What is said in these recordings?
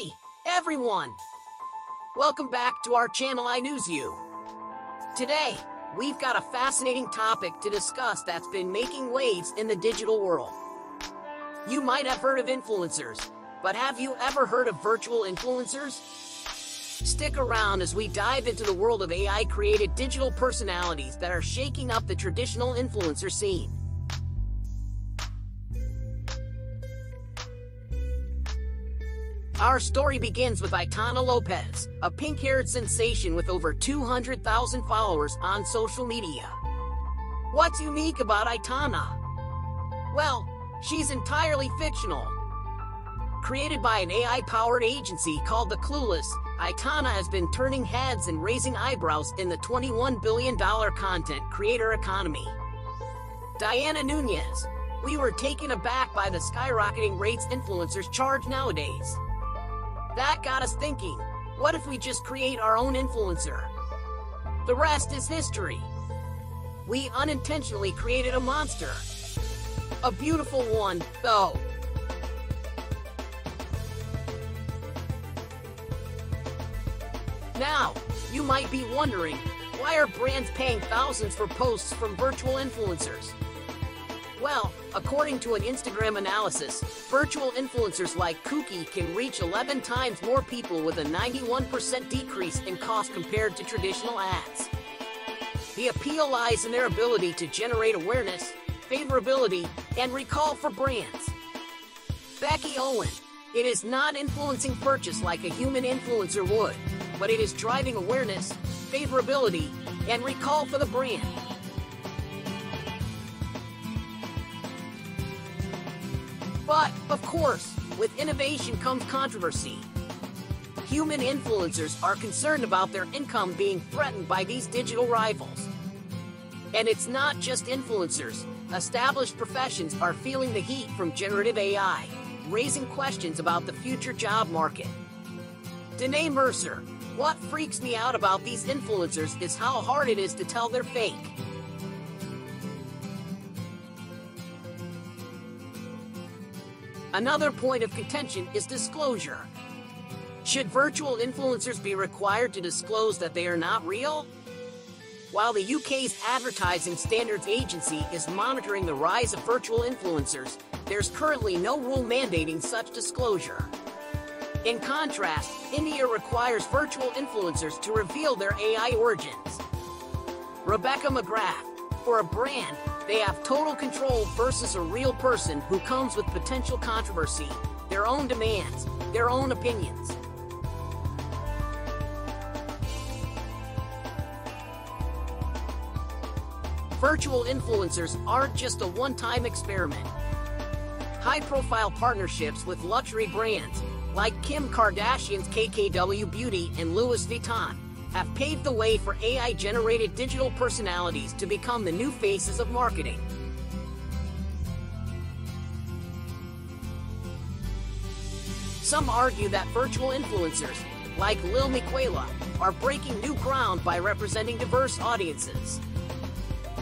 Hey, everyone! Welcome back to our channel I News You. Today, we've got a fascinating topic to discuss that's been making waves in the digital world. You might have heard of influencers, but have you ever heard of virtual influencers? Stick around as we dive into the world of AI-created digital personalities that are shaking up the traditional influencer scene. Our story begins with Aitana Lopez, a pink-haired sensation with over 200,000 followers on social media. What's unique about Aitana? Well, she's entirely fictional. Created by an AI-powered agency called The Clueless, Aitana has been turning heads and raising eyebrows in the $21 billion content creator economy. Diana Nunez, we were taken aback by the skyrocketing rates influencers charge nowadays. That got us thinking, what if we just create our own influencer? The rest is history. We unintentionally created a monster. A beautiful one, though. Now, you might be wondering, why are brands paying thousands for posts from virtual influencers? Well, according to an Instagram analysis, virtual influencers like Kuki can reach 11 times more people with a 91% decrease in cost compared to traditional ads. The appeal lies in their ability to generate awareness, favorability, and recall for brands. Becky Owen, it is not influencing purchase like a human influencer would, but it is driving awareness, favorability, and recall for the brand. Of course, with innovation comes controversy. Human influencers are concerned about their income being threatened by these digital rivals. And it's not just influencers. Established professions are feeling the heat from generative AI, raising questions about the future job market. Danae Mercer, what freaks me out about these influencers is how hard it is to tell they're fake. Another point of contention is disclosure. Should virtual influencers be required to disclose that they are not real? While the UK's Advertising Standards Agency is monitoring the rise of virtual influencers, there's currently no rule mandating such disclosure. In contrast, India requires virtual influencers to reveal their AI origins. Rebecca McGrath, for a brand, they have total control versus a real person who comes with potential controversy, their own demands, their own opinions. Virtual influencers aren't just a one-time experiment. High-profile partnerships with luxury brands, like Kim Kardashian's KKW Beauty and Louis Vuitton, have paved the way for AI-generated digital personalities to become the new faces of marketing. Some argue that virtual influencers, like Lil Miquela, are breaking new ground by representing diverse audiences.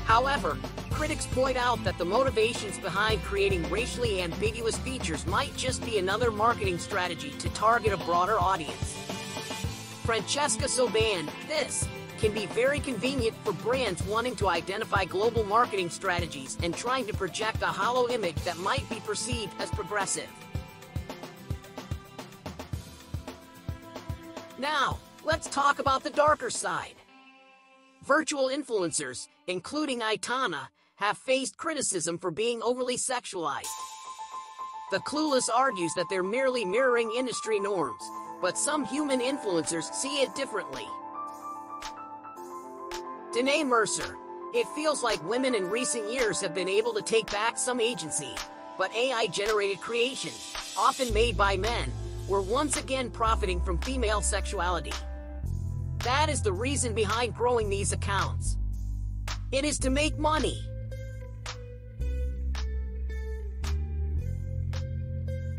However, critics point out that the motivations behind creating racially ambiguous features might just be another marketing strategy to target a broader audience. Francesca Sobande, this can be very convenient for brands wanting to identify global marketing strategies and trying to project a hollow image that might be perceived as progressive. Now, let's talk about the darker side. Virtual influencers, including Aitana, have faced criticism for being overly sexualized. The Clueless argues that they're merely mirroring industry norms, but some human influencers see it differently. Danae Mercer, it feels like women in recent years have been able to take back some agency, but AI-generated creations, often made by men, were once again profiting from female sexuality. That is the reason behind growing these accounts. It is to make money.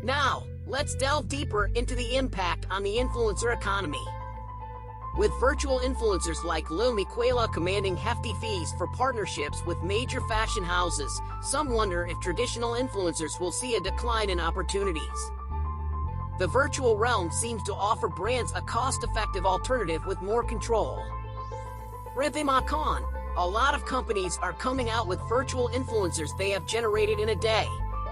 Now, let's delve deeper into the impact on the influencer economy. With virtual influencers like Lil Miquela commanding hefty fees for partnerships with major fashion houses, some wonder if traditional influencers will see a decline in opportunities. the virtual realm seems to offer brands a cost-effective alternative with more control. Rhythmicon, a lot of companies are coming out with virtual influencers they have generated in a day,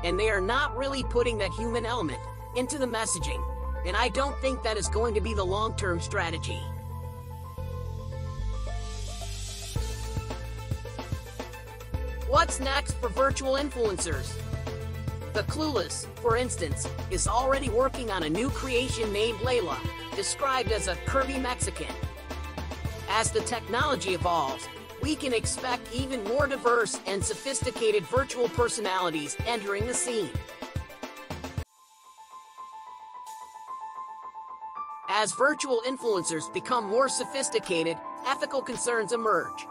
and they are not really putting that human element into the messaging, and I don't think that is going to be the long-term strategy. What's next for virtual influencers? The Clueless, for instance, is already working on a new creation named Layla, described as a curvy Mexican. As the technology evolves, we can expect even more diverse and sophisticated virtual personalities entering the scene. As virtual influencers become more sophisticated, ethical concerns emerge.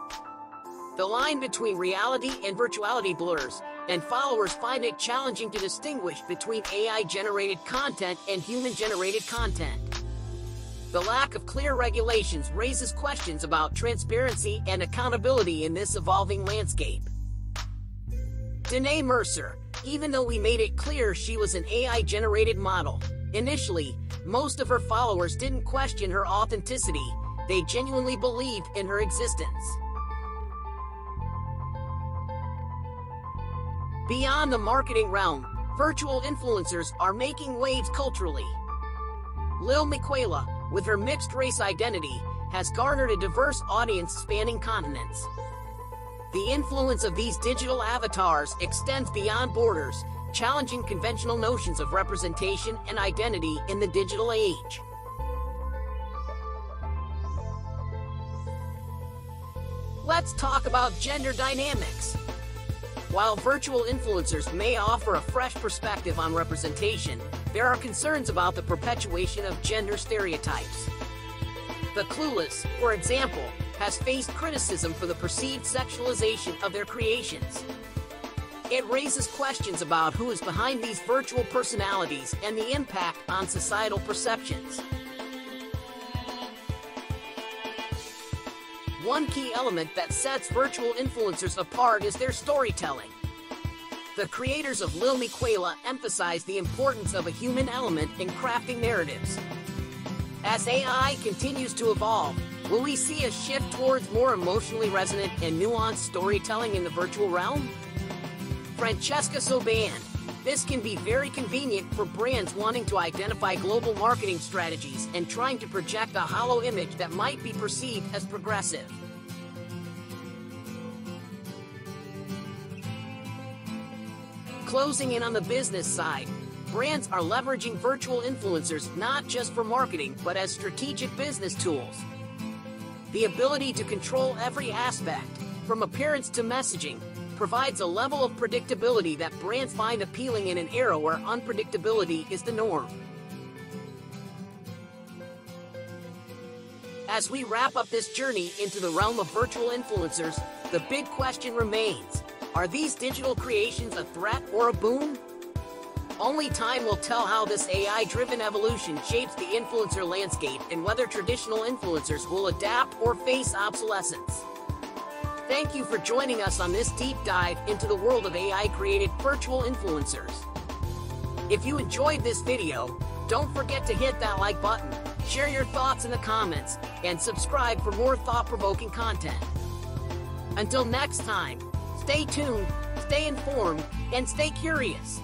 The line between reality and virtuality blurs, and followers find it challenging to distinguish between AI-generated content and human-generated content. The lack of clear regulations raises questions about transparency and accountability in this evolving landscape. Danae Mercer, even though we made it clear she was an AI-generated model, initially, most of her followers didn't question her authenticity, they genuinely believed in her existence. Beyond the marketing realm, virtual influencers are making waves culturally. Lil Miquela, with her mixed race identity, has garnered a diverse audience spanning continents. The influence of these digital avatars extends beyond borders, challenging conventional notions of representation and identity in the digital age. Let's talk about gender dynamics. While virtual influencers may offer a fresh perspective on representation, there are concerns about the perpetuation of gender stereotypes. The Clueless, for example, has faced criticism for the perceived sexualization of their creations. It raises questions about who is behind these virtual personalities and the impact on societal perceptions. One key element that sets virtual influencers apart is their storytelling. The creators of Lil Miquela emphasize the importance of a human element in crafting narratives. As AI continues to evolve, will we see a shift towards more emotionally resonant and nuanced storytelling in the virtual realm? Francesca Sobande. This can be very convenient for brands wanting to identify global marketing strategies and trying to project a hollow image that might be perceived as progressive. Closing in on the business side, brands are leveraging virtual influencers not just for marketing, but as strategic business tools. The ability to control every aspect, from appearance to messaging, provides a level of predictability that brands find appealing in an era where unpredictability is the norm. As we wrap up this journey into the realm of virtual influencers, the big question remains are these digital creations a threat or a boon? Only time will tell how this AI-driven evolution shapes the influencer landscape and whether traditional influencers will adapt or face obsolescence. Thank you for joining us on this deep dive into the world of AI-created virtual influencers. If you enjoyed this video, don't forget to hit that like button, share your thoughts in the comments, and subscribe for more thought-provoking content. Until next time, Stay tuned, stay informed, and stay curious.